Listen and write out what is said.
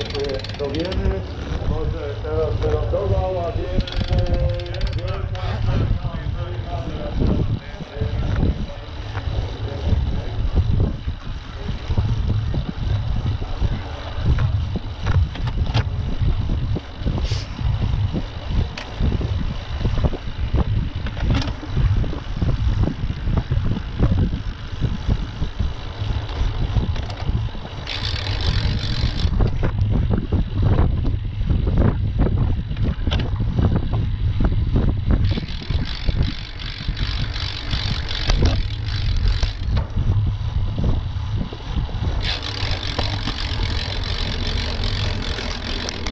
się dowiemy. Może teraz wylądowała, wiemy.